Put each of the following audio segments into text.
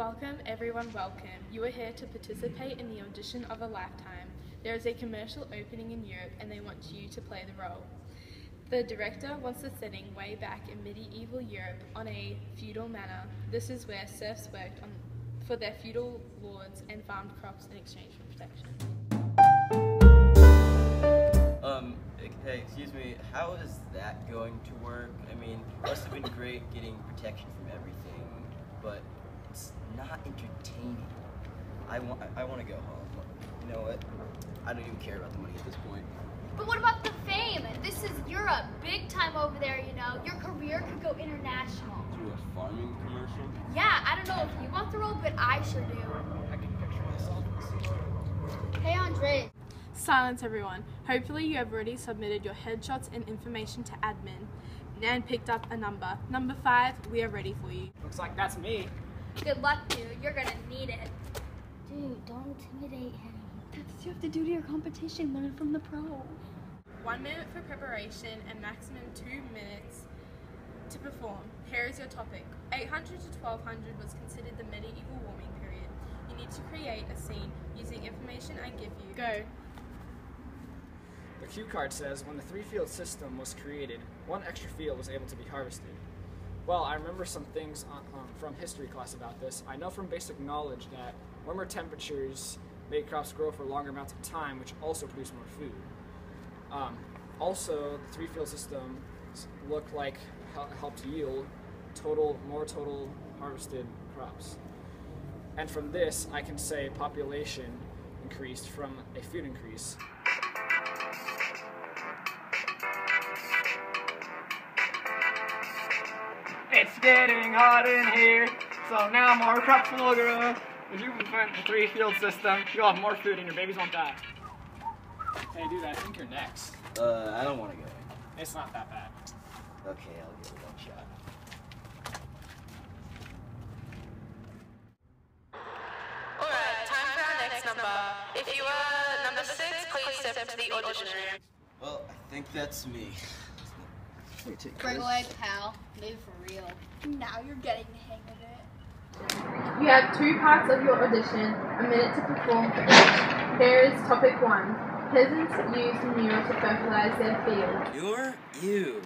Welcome, everyone, welcome. You are here to participate in the audition of a lifetime. There is a commercial opening in Europe and they want you to play the role. The director wants the setting way back in medieval Europe on a feudal manor. This is where serfs worked on, for their feudal lords and farmed crops in exchange for protection. Um, hey, excuse me, how is that going to work? I mean, it must have been great getting protection from everything, but it's not entertaining. I want, I, I want to go home. You know what? I don't even care about the money at this point. But what about the fame? This is Europe, big time over there, you know. Your career could go international. Through a farming commercial? Yeah, I don't know if you want the role, but I sure do. I can picture myself in this situation. Hey, Andre. Silence, everyone. Hopefully, you have already submitted your headshots and information to admin and picked up a number. Number five, we are ready for you. Looks like that's me. Good luck, dude. You're gonna need it. Dude, don't intimidate him. That's what you have to do to your competition. Learn from the pro. One minute for preparation and maximum two minutes to perform. Here is your topic. 800 to 1200 was considered the medieval warming period. You need to create a scene using information I give you. Go. The cue card says when the three field system was created, one extra field was able to be harvested. Well, I remember some things on, um, from history class about this. I know from basic knowledge that warmer temperatures make crops grow for longer amounts of time, which also produce more food. Um, also, the three field system looked like helped yield total more total harvested crops. And from this, I can say population increased from a food increase. Getting hot in here, so now more crops will grow. If you implement the three field system, you'll have more food and your babies won't die. Hey, dude, I think you're next. Uh, I don't want to go. It's not that bad. Okay, I'll give it one shot. Alright, time for our next number. If you are number six, please step to the audition room. Well, I think that's me. Let me take Bring this. away, pal. Maybe for real. Now you're getting the hang of it. You have two parts of your audition, a minute to perform for each. Here is topic one. Peasants use manure to fertilize their fields. Manure? Ew.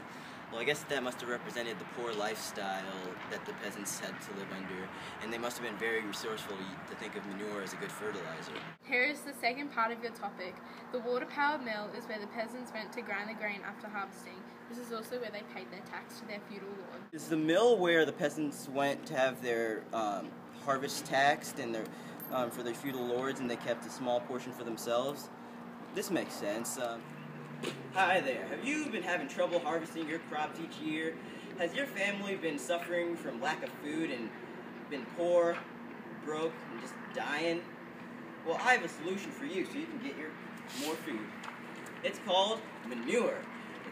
Well, I guess that must have represented the poor lifestyle that the peasants had to live under, and they must have been very resourceful to think of manure as a good fertilizer. Here is the second part of your topic. The water powered mill is where the peasants went to grind the grain after harvesting. This is also where they paid their tax to their feudal lord. This is the mill where the peasants went to have their um, harvest taxed and their um, for their feudal lords, and they kept a small portion for themselves? This makes sense. Um, hi there. Have you been having trouble harvesting your crops each year? Has your family been suffering from lack of food and been poor, broke, and just dying? Well, I have a solution for you so you can get your more food. It's called manure.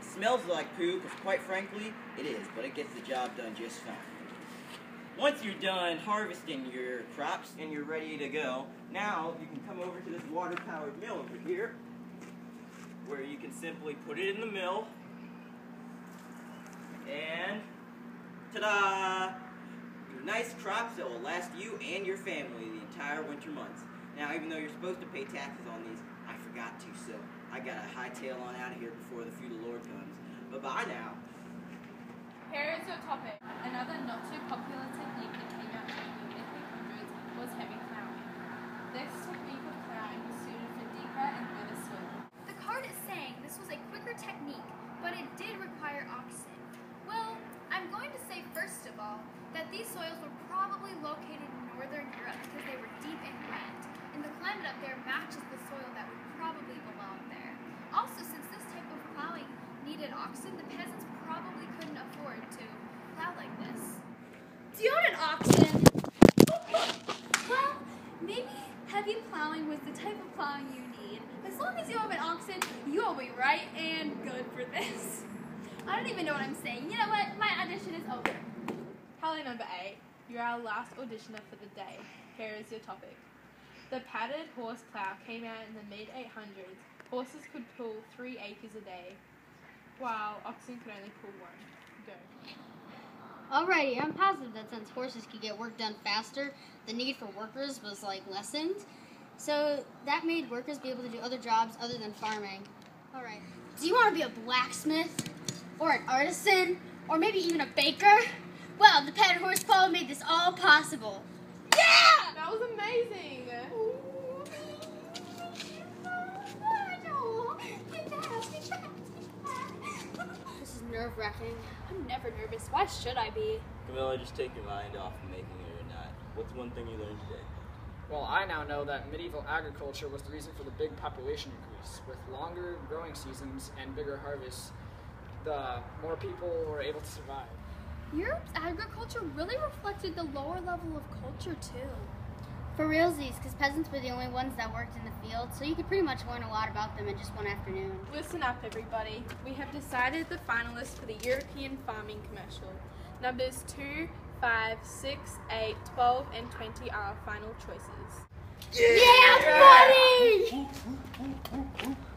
Smells like poo, because quite frankly, it is, but it gets the job done just fine. Once you're done harvesting your crops and you're ready to go, now you can come over to this water-powered mill over here, where you can simply put it in the mill, and ta-da! Nice crops that will last you and your family the entire winter months. Now, even though you're supposed to pay taxes on these, I forgot to, so I gotta hightail on out of here before the feudal lord comes. Bye-bye now. Here is your topic. Another not too popular technique that came out in the 1800s was heavy plowing. This technique of plowing was suited for deeper and wetter soil. The card is saying this was a quicker technique, but it did require oxen. Well, I'm going to say first of all that these soils were probably located in northern Europe because they were deep and wet, and the climate up there matches the soil that would probably belong there. Also, since this type of plowing needed oxen, the peasants probably couldn't afford to plow like this. Do you own an oxen? well, maybe heavy plowing was the type of plowing you need. As long as you have an oxen, you'll be right and good for this. I don't even know what I'm saying. You know what? My audition is over. Probably number eight. You're our last auditioner for the day. Here is your topic. The padded horse plow came out in the mid 800s. Horses could pull three acres a day, while oxen could only pull one. Go. Alrighty, I'm positive that since horses could get work done faster, the need for workers was like lessened. So that made workers be able to do other jobs other than farming. Alright. Do you want to be a blacksmith? Or an artisan? Or maybe even a baker? Well, the padded horse plow made this all possible. Yeah! That was amazing. Nerve wracking. I'm never nervous. Why should I be? Camilla, just take your mind off of making it or not. What's one thing you learned today? Well, I now know that medieval agriculture was the reason for the big population increase. With longer growing seasons and bigger harvests, the more people were able to survive. Europe's agriculture really reflected the lower level of culture too. For realsies, because peasants were the only ones that worked in the field, so you could pretty much learn a lot about them in just one afternoon. Listen up, everybody. We have decided the finalists for the European Farming Commercial. Numbers 2, 5, 6, 8, 12, and 20 are our final choices. Yeah, yeah buddy!